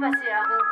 passear com